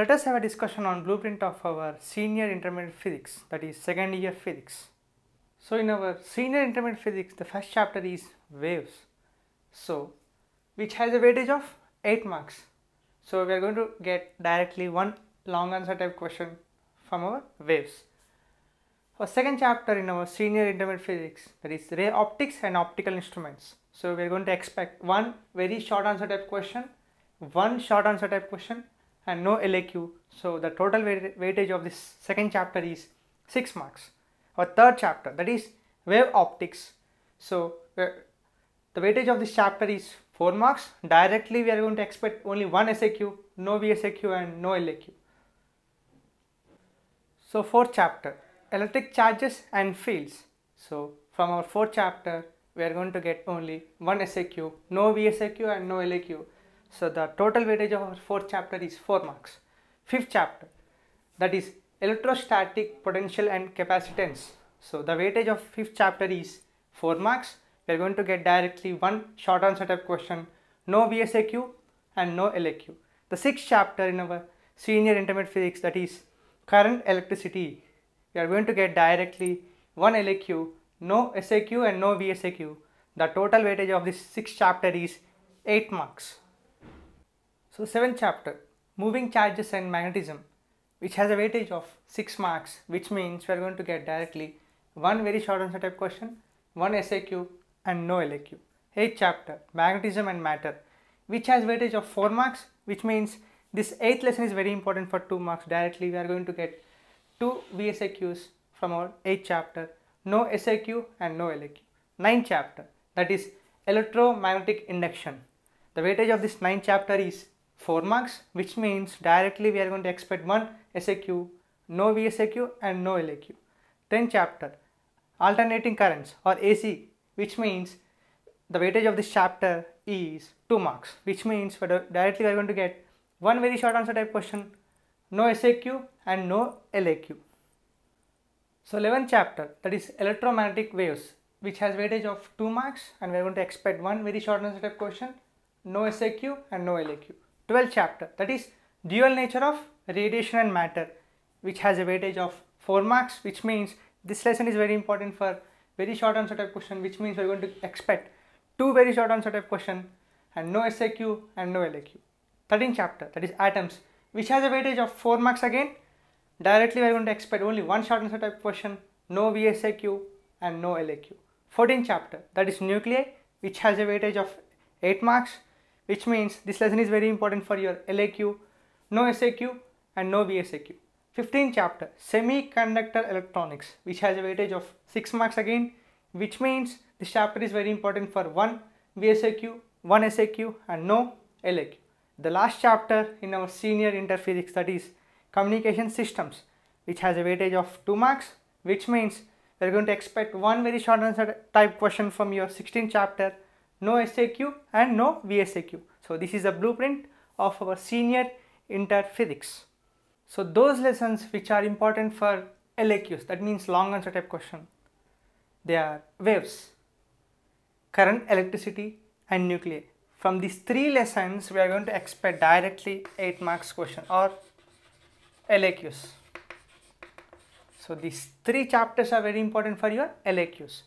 let us have a discussion on blueprint of our senior intermediate physics that is second year physics. So in our senior intermediate physics the first chapter is waves. So which has a weightage of 8 marks. So we are going to get directly one long answer type question from our waves. For second chapter in our senior intermediate physics that is ray optics and optical instruments. So we are going to expect one very short answer type question, one short answer type question and no LAQ. So the total weightage of this second chapter is 6 marks. Our third chapter that is wave optics. So uh, the weightage of this chapter is 4 marks. Directly we are going to expect only one SAQ, no VSAQ and no LAQ. So fourth chapter electric charges and fields. So from our fourth chapter we are going to get only one SAQ, no VSAQ and no LAQ. So the total weightage of our fourth chapter is 4 marks. Fifth chapter that is electrostatic potential and capacitance. So the weightage of fifth chapter is 4 marks. We are going to get directly one short answer type question, no VSAQ and no LAQ. The sixth chapter in our senior intermediate physics that is current electricity. We are going to get directly one LAQ, no SAQ and no VSAQ. The total weightage of this sixth chapter is 8 marks. So seventh chapter, moving charges and magnetism, which has a weightage of 6 marks, which means we are going to get directly one very short answer type question, one SAQ and no LAQ. Eighth chapter, magnetism and matter, which has weightage of 4 marks, which means this eighth lesson is very important for 2 marks. Directly we are going to get 2 VSAQs from our eighth chapter, no SAQ and no LAQ. Ninth chapter, that is electromagnetic induction. The weightage of this ninth chapter is 4 marks which means directly we are going to expect one SAQ, no VSAQ and no LAQ. 10th chapter alternating currents or AC which means the weightage of this chapter is 2 marks which means directly we are going to get one very short answer type question no SAQ and no LAQ. So 11th chapter that is electromagnetic waves which has weightage of 2 marks and we are going to expect one very short answer type question no SAQ and no LAQ. 12th chapter that is dual nature of radiation and matter which has a weightage of 4 marks which means this lesson is very important for very short answer type question which means we are going to expect two very short answer type question and no SAQ and no LAQ. 13th chapter that is atoms which has a weightage of 4 marks again directly we are going to expect only one short answer type question no VSAQ and no LAQ. 14th chapter that is nuclei which has a weightage of 8 marks which means this lesson is very important for your LAQ, no SAQ and no VSAQ. 15th chapter semiconductor electronics which has a weightage of 6 marks again which means this chapter is very important for one VSAQ, one SAQ and no LAQ. The last chapter in our senior inter physics that is communication systems which has a weightage of 2 marks which means we are going to expect one very short answer type question from your 16th chapter no SAQ and no VSAQ. So this is a blueprint of our senior inter physics. So those lessons which are important for LAQs that means long answer type question they are waves, current electricity and nuclei. From these three lessons we are going to expect directly 8 marks question or LAQs. So these three chapters are very important for your LAQs.